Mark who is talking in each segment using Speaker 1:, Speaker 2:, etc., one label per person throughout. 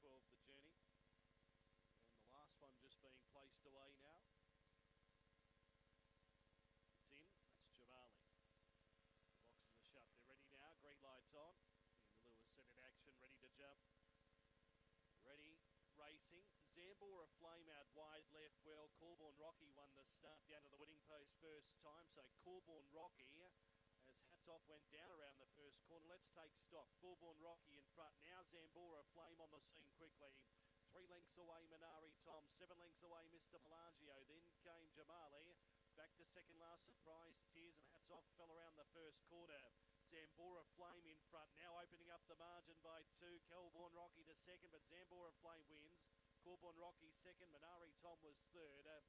Speaker 1: field. 5-12 the journey. And the last one just being placed away now. It's in. That's Jamali. The boxes are shut. They're ready now. Green lights on. And Lewis set in action, ready to jump. Ready, racing. Zambora Flame out wide left well. Corborn Rocky won the start down to the winning post first time. So Corborn Rocky off went down around the first corner. Let's take stock. Corborn Rocky in front. Now Zambora Flame on the scene quickly. Three lengths away, Minari Tom. Seven lengths away, Mr. Pelagio. Then came Jamali. Back to second last surprise. Tears and hats off fell around the first corner. Zambora Flame in front. Now opening up the margin by two. Corborn Rocky to second, but Zambora Flame wins. Corborn Rocky second. Minari Tom was third. Uh,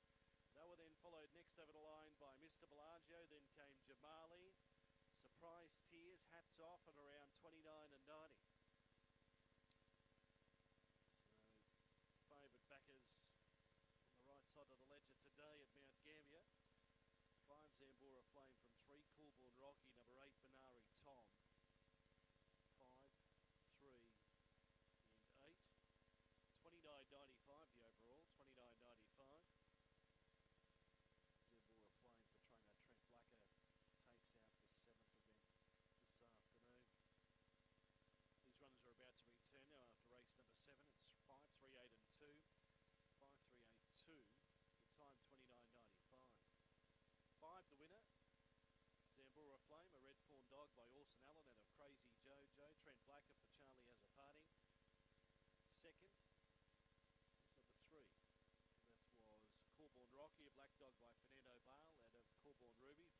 Speaker 1: they were then followed next over the line by Mr. Bellagio. Then came Jamali. Hats off at around 29 and 90. So, favoured backers on the right side of the ledger today at Mount Gambier. Five Zambora Flame from three, Corborn Rocky, number eight, Flame, a Red Fawn Dog by Orson Allen and a Crazy Jojo. Trent Blacker for Charlie Has a Parting. Second number three. That was Corborn Rocky, a Black Dog by Fernando Bale, and of Corborn Ruby